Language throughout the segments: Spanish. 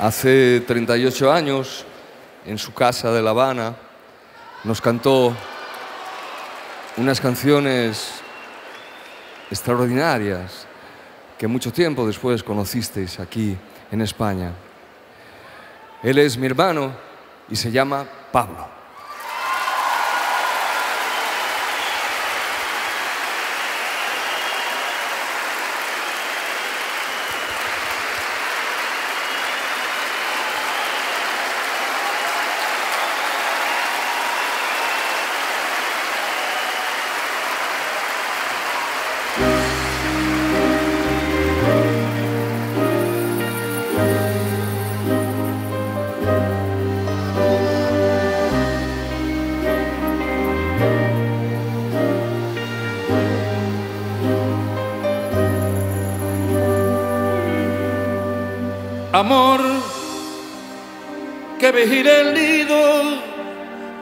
Hace 38 años, en su casa de La Habana, nos cantó unas canciones extraordinarias que mucho tiempo después conocisteis aquí en España. Él es mi hermano y se llama Pablo. Amor que vigila el nido,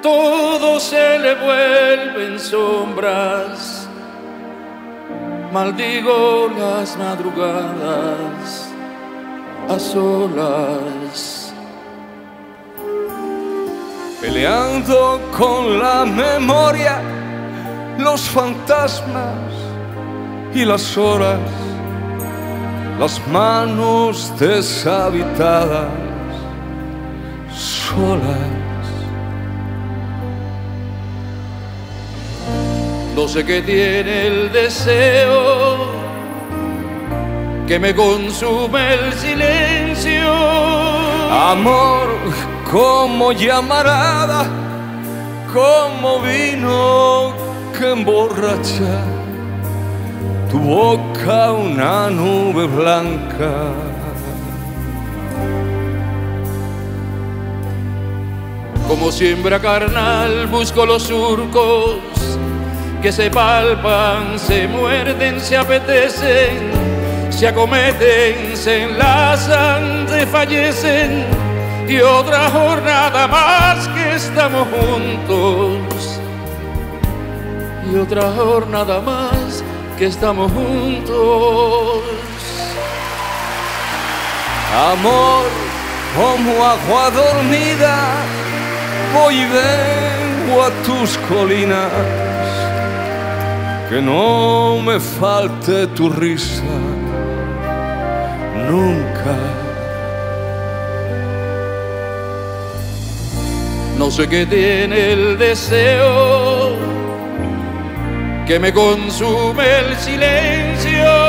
todo se le vuelve en sombras. Maldigo las madrugadas a solas. Peleando con la memoria, los fantasmas y las horas las manos deshabitadas, solas. No sé qué tiene el deseo que me consume el silencio. Amor como llamarada, como vino que emborracha tu boca una nube blanca. Como siembra carnal busco los surcos que se palpan, se muerden, se apetecen, se acometen, se enlazan, se fallecen y otra jornada más que estamos juntos y otra jornada más que estamos juntos. Amor, como agua dormida, voy y vengo a tus colinas. Que no me falte tu risa nunca. No sé qué tiene el deseo que me consume el silencio.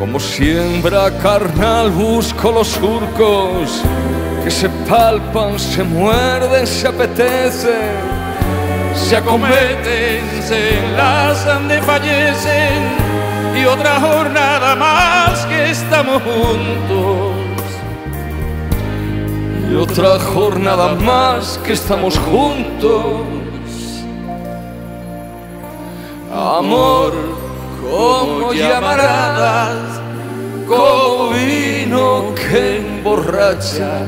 Como siembra carnal busco los surcos que se palpan, se muerden, se apetecen, se acometen, se enlazan, fallecen y otra jornada más que estamos juntos. Y otra jornada más que estamos juntos. Amor como llamaradas, como vino que emborracha,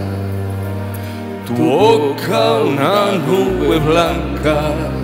tu boca una nube blanca.